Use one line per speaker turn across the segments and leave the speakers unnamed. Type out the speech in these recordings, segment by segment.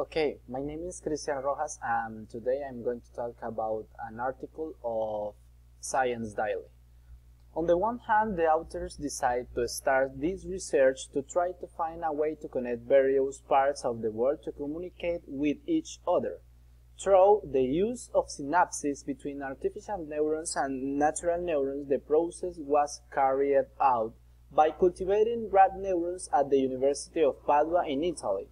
Okay, my name is Cristian Rojas and today I'm going to talk about an article of Science Daily. On the one hand, the authors decide to start this research to try to find a way to connect various parts of the world to communicate with each other. Through the use of synapses between artificial neurons and natural neurons, the process was carried out by cultivating rat neurons at the University of Padua in Italy.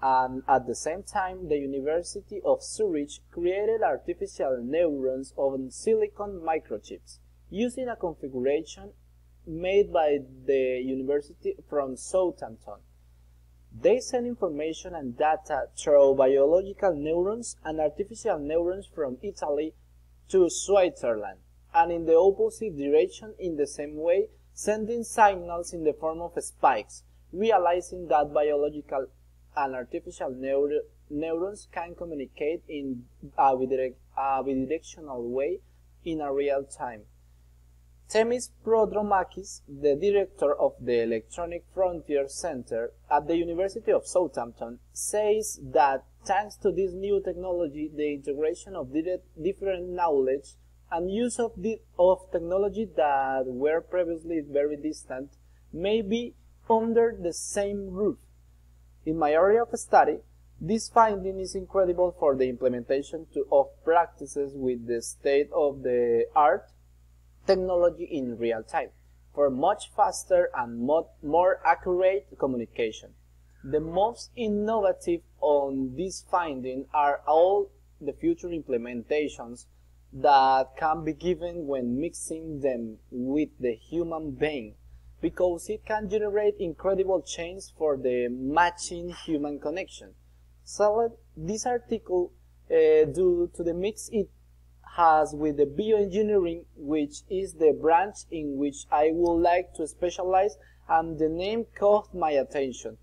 And at the same time, the University of Zurich created artificial neurons on silicon microchips using a configuration made by the university from Southampton. They send information and data through biological neurons and artificial neurons from Italy to Switzerland, and in the opposite direction in the same way sending signals in the form of spikes, realizing that biological and artificial neur neurons can communicate in a bidirectional way in a real time. Themis Prodromakis, the director of the Electronic Frontier Center at the University of Southampton, says that thanks to this new technology, the integration of different knowledge and use of, of technology that were previously very distant may be under the same roof. In my area of study, this finding is incredible for the implementation to, of practices with the state-of-the-art technology in real time for much faster and more accurate communication. The most innovative on this finding are all the future implementations that can be given when mixing them with the human being because it can generate incredible change for the matching human connection. So this article uh, due to the mix it has with the bioengineering which is the branch in which I would like to specialize and the name caught my attention.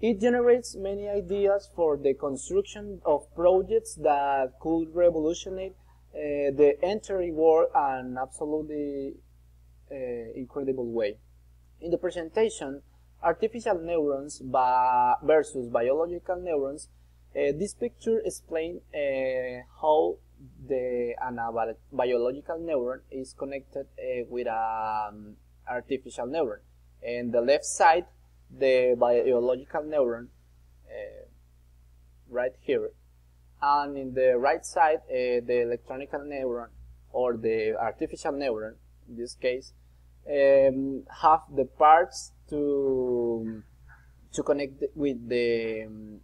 It generates many ideas for the construction of projects that could revolutionize uh, the entry world an absolutely uh, incredible way. In the presentation, artificial neurons versus biological neurons, uh, this picture explains uh, how the an biological neuron is connected uh, with an um, artificial neuron. And the left side, the biological neuron, uh, right here, and in the right side uh, the electronic neuron or the artificial neuron in this case um, have the parts to to connect with the um,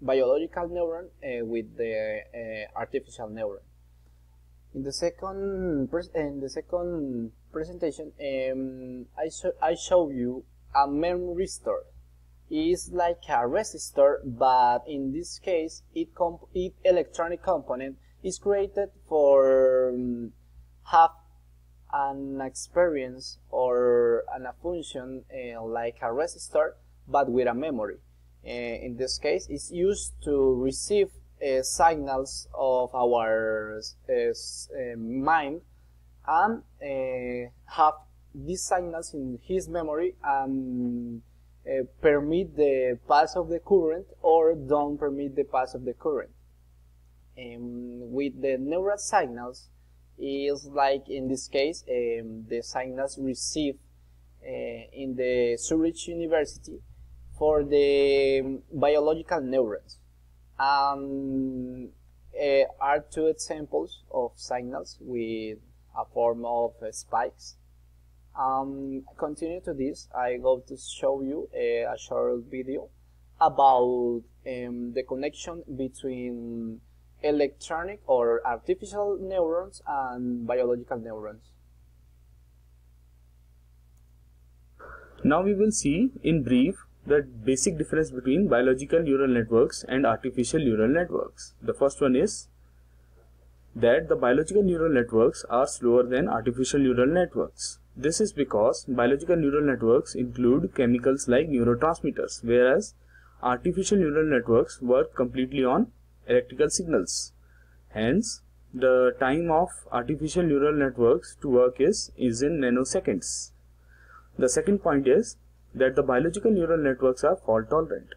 biological neuron uh, with the uh, artificial neuron. In the second in the second presentation um, I, sh I show you a memristor. Is like a resistor, but in this case, it, it electronic component is created for um, have an experience or an, a function uh, like a resistor, but with a memory. Uh, in this case, it's used to receive uh, signals of our mind and have these signals in his memory and permit the pass of the current or don't permit the pass of the current. Um, with the neural signals, is like in this case, um, the signals received uh, in the Zurich University for the um, biological neurons. Um, uh, are two examples of signals with a form of uh, spikes um, continue to this, I go to show you a, a short video about um, the connection between electronic or artificial neurons and biological neurons.
Now we will see in brief the basic difference between biological neural networks and artificial neural networks. The first one is that the biological neural networks are slower than artificial neural networks. This is because biological neural networks include chemicals like neurotransmitters, whereas artificial neural networks work completely on electrical signals. Hence, the time of artificial neural networks to work is, is in nanoseconds. The second point is that the biological neural networks are fault tolerant.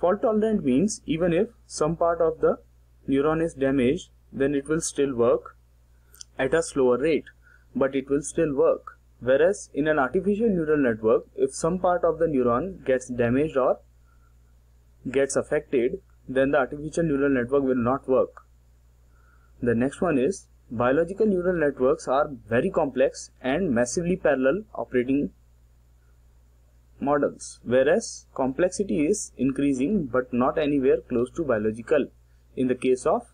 fault tolerant means even if some part of the neuron is damaged then it will still work at a slower rate but it will still work whereas in an artificial neural network if some part of the neuron gets damaged or gets affected then the artificial neural network will not work the next one is biological neural networks are very complex and massively parallel operating models, whereas complexity is increasing but not anywhere close to biological in the case of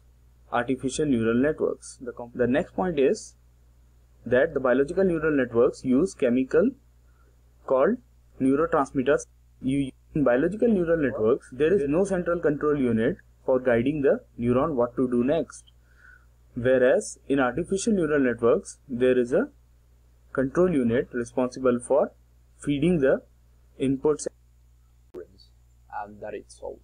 artificial neural networks. The, the next point is that the biological neural networks use chemical called neurotransmitters. You, in biological neural networks, there is no central control unit for guiding the neuron what to do next. Whereas in artificial neural networks, there is a control unit responsible for feeding the inputs
and that it's all